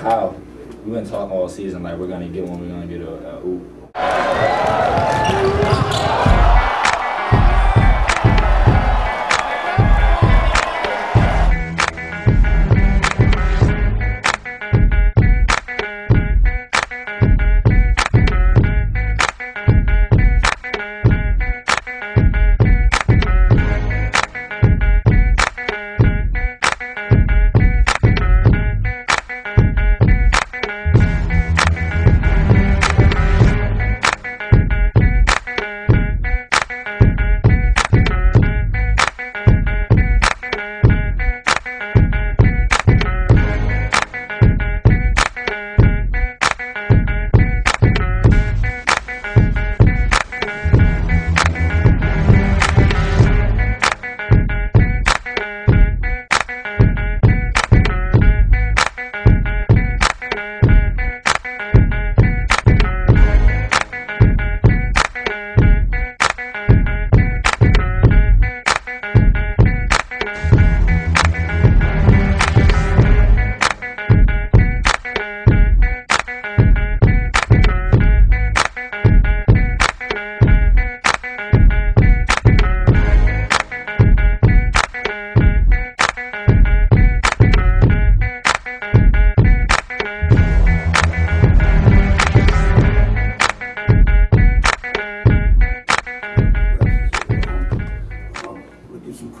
Kyle, we've been talking all season like we're gonna get one, we're gonna get a, a oop.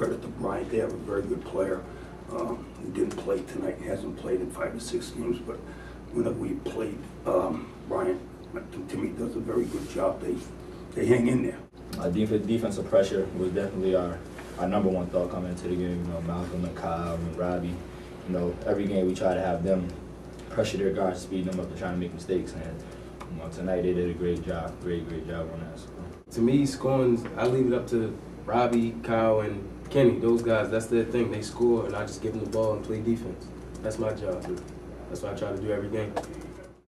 Credit to Bryant. They have a very good player. Um, he didn't play tonight. He hasn't played in five or six games, but whenever we played um, Bryant, I think Timmy does a very good job. They they hang in there. Uh, def- defensive pressure was definitely our, our number one thought coming into the game. You know, Malcolm and Kyle and Robbie. You know, every game we try to have them pressure their guards, speed them up to trying to make mistakes. And you know, tonight they did a great job, great, great job on that. So. To me, scoring, I leave it up to Robbie, Kyle, and Kenny. Those guys, that's their thing. They score, and I just give them the ball and play defense. That's my job. That's what I try to do every game.